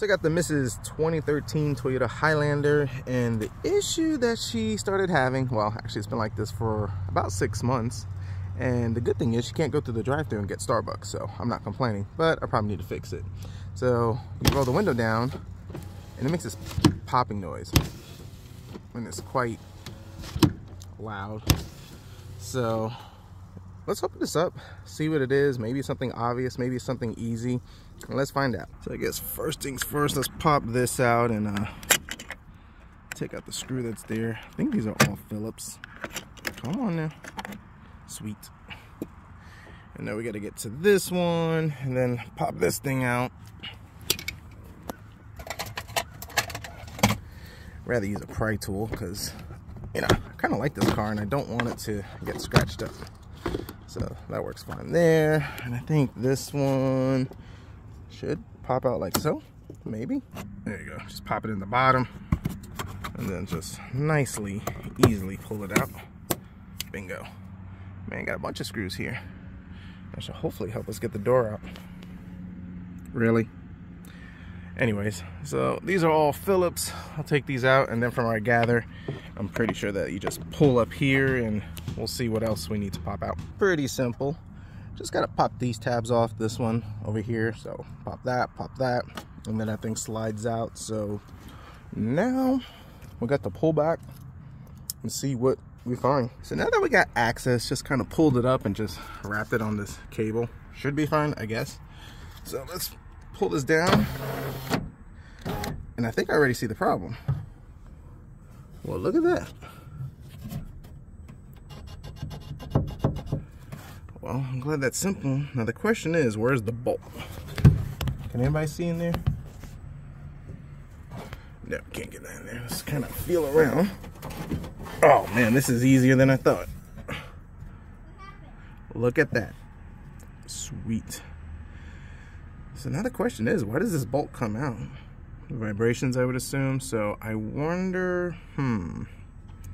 So I got the Mrs. 2013 Toyota Highlander and the issue that she started having, well, actually it's been like this for about six months. And the good thing is she can't go through the drive through and get Starbucks, so I'm not complaining, but I probably need to fix it. So you roll the window down and it makes this popping noise. And it's quite loud. So let's open this up, see what it is. Maybe something obvious, maybe something easy. Let's find out. So I guess first things first, let's pop this out and uh, take out the screw that's there. I think these are all Phillips. Come on now. Sweet. And now we got to get to this one and then pop this thing out. Rather use a pry tool because, you know, I kind of like this car and I don't want it to get scratched up. So that works fine there. And I think this one should pop out like so, maybe. There you go, just pop it in the bottom and then just nicely, easily pull it out. Bingo. Man, got a bunch of screws here. That should hopefully help us get the door out. Really? Anyways, so these are all Phillips. I'll take these out and then from our gather, I'm pretty sure that you just pull up here and we'll see what else we need to pop out. Pretty simple. Just gotta pop these tabs off this one over here. So pop that pop that and then that thing slides out. So now we got the pull back and see what we find. So now that we got access just kind of pulled it up and just wrapped it on this cable. Should be fine i guess. So let's pull this down and i think i already see the problem well look at that Well, I'm glad that's simple. Now the question is, where's the bolt? Can anybody see in there? No, can't get that in there. Let's kind of feel around. Oh man, this is easier than I thought. Look at that. Sweet. So now the question is, why does this bolt come out? Vibrations, I would assume. So I wonder, hmm.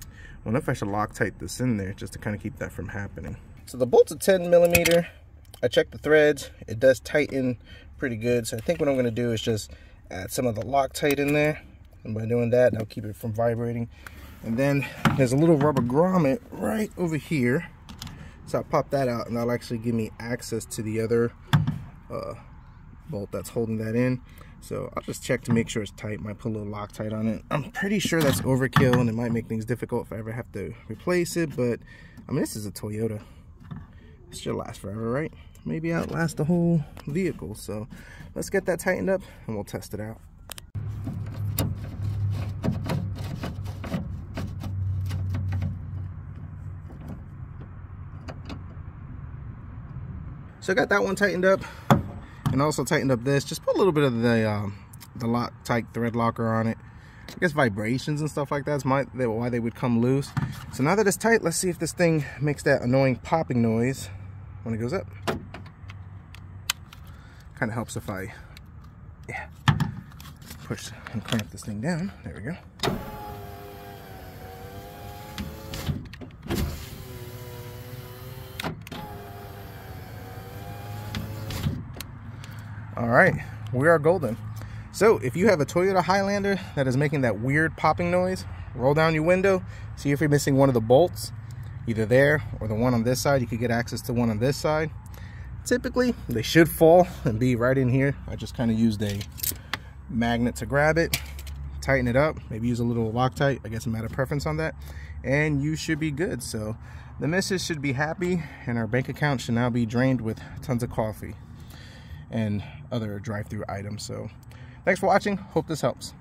I wonder if I should Loctite this in there just to kind of keep that from happening. So the bolt's a 10 millimeter. I checked the threads. It does tighten pretty good. So I think what I'm going to do is just add some of the Loctite in there. And by doing that, that'll keep it from vibrating. And then there's a little rubber grommet right over here. So I'll pop that out and that'll actually give me access to the other uh, bolt that's holding that in. So I'll just check to make sure it's tight. Might put a little Loctite on it. I'm pretty sure that's overkill and it might make things difficult if I ever have to replace it. But I mean, this is a Toyota It should last forever, right? Maybe outlast the whole vehicle. So let's get that tightened up and we'll test it out. So I got that one tightened up and also tightened up this. Just put a little bit of the um, the lock tight thread locker on it. I guess vibrations and stuff like that's my, why they would come loose. So now that it's tight, let's see if this thing makes that annoying popping noise when it goes up. Kind of helps if I, yeah, push and clamp this thing down. There we go. All right, we are golden. So if you have a Toyota Highlander that is making that weird popping noise, roll down your window, see if you're missing one of the bolts, either there or the one on this side. You could get access to one on this side. Typically, they should fall and be right in here. I just kind of used a magnet to grab it, tighten it up, maybe use a little Loctite. I guess a matter of preference on that. And you should be good. So the missus should be happy and our bank account should now be drained with tons of coffee and other drive-through items. So Thanks for watching. Hope this helps.